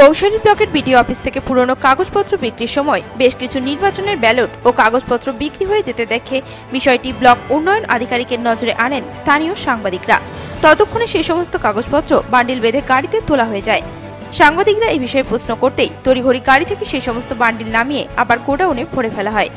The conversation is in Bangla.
কৌশলী ব্লকের বিডিও অফিস থেকে পুরনো কাগজপত্র বিক্রির সময় বেশ কিছু নির্বাচনের ব্যালট ও কাগজপত্র বিক্রি হয়ে যেতে দেখে বিষয়টি ব্লক উন্নয়ন আধিকারিকের নজরে আনেন স্থানীয় সাংবাদিকরা। ততক্ষণে সেই সমস্ত কাগজপত্র বান্ডিল বেঁধে গাড়িতে তোলা হয়ে যায়। সাংবাদিকরা এই বিষয়ে প্রশ্ন করতেই তড়িঘড়ি গাড়ি থেকে সেই সমস্ত বান্ডিল নামিয়ে আবার গোডাউনে ভরে ফেলা হয়।